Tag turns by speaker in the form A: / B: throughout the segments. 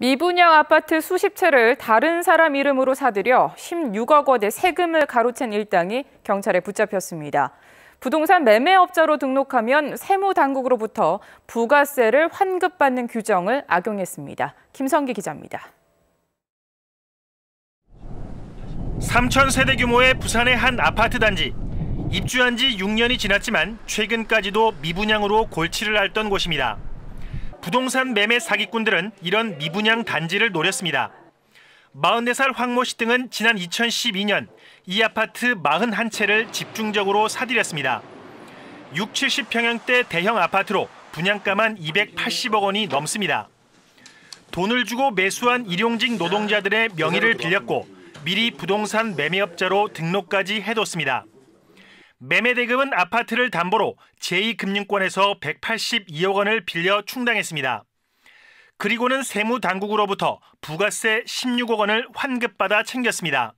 A: 미분양 아파트 수십 채를 다른 사람 이름으로 사들여 16억 원의 세금을 가로챈 일당이 경찰에 붙잡혔습니다. 부동산 매매업자로 등록하면 세무당국으로부터 부가세를 환급받는 규정을 악용했습니다. 김성기 기자입니다.
B: 3천 세대 규모의 부산의 한 아파트 단지. 입주한 지 6년이 지났지만 최근까지도 미분양으로 골치를 앓던 곳입니다. 부동산 매매 사기꾼들은 이런 미분양 단지를 노렸습니다. 44살 황모 씨 등은 지난 2012년 이 아파트 41채를 집중적으로 사들였습니다. 6, 70평형대 대형 아파트로 분양가만 280억 원이 넘습니다. 돈을 주고 매수한 일용직 노동자들의 명의를 빌렸고 미리 부동산 매매업자로 등록까지 해뒀습니다. 매매 대금은 아파트를 담보로 제2금융권에서 182억 원을 빌려 충당했습니다. 그리고는 세무당국으로부터 부가세 16억 원을 환급받아 챙겼습니다.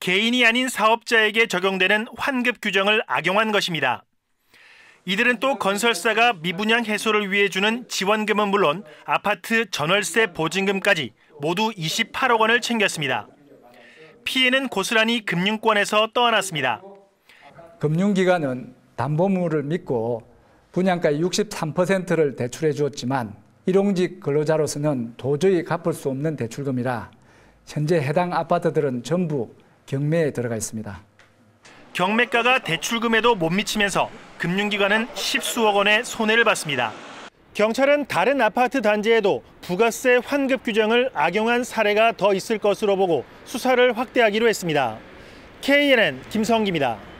B: 개인이 아닌 사업자에게 적용되는 환급 규정을 악용한 것입니다. 이들은 또 건설사가 미분양 해소를 위해 주는 지원금은 물론 아파트 전월세 보증금까지 모두 28억 원을 챙겼습니다. 피해는 고스란히 금융권에서 떠안았습니다.
C: 금융기관은 담보물을 믿고 분양가의 63%를 대출해 주었지만 일용직 근로자로서는 도저히 갚을 수 없는 대출금이라 현재 해당 아파트들은 전부 경매에 들어가 있습니다.
B: 경매가가 대출금에도 못 미치면서 금융기관은 십수억 원의 손해를 봤습니다. 경찰은 다른 아파트 단지에도 부가세 환급 규정을 악용한 사례가 더 있을 것으로 보고 수사를 확대하기로 했습니다. KNN 김성기입니다.